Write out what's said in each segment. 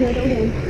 Chơi.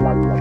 Bye.